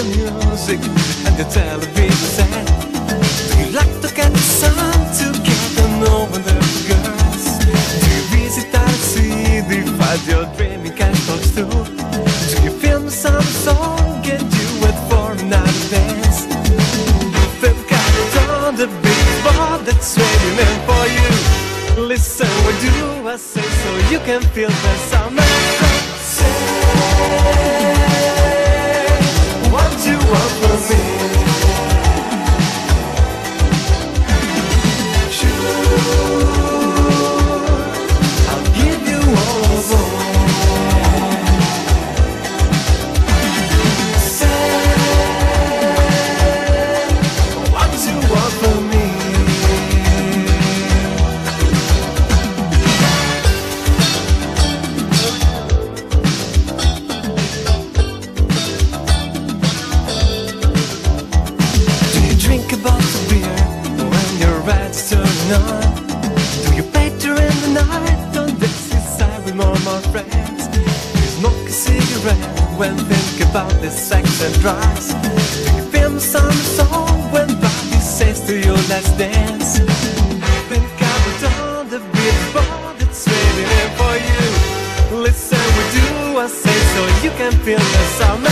television set. Do you like to get the sun to get to know the girls? Do you visit that city, find your dreaming can come true? Do you film some song, get you wet for another dance? They've got it on the big spot that's waiting in for you. Listen, what do I say so you can feel the summer? Say on? Do you play during the night on this seaside with more more friends? Smoke a cigarette when think about the sex and drugs? Do you film some song when Bobby says to you, let's dance? Think about all the billboard that's waiting for you. Listen, we do I say so you can feel the summer.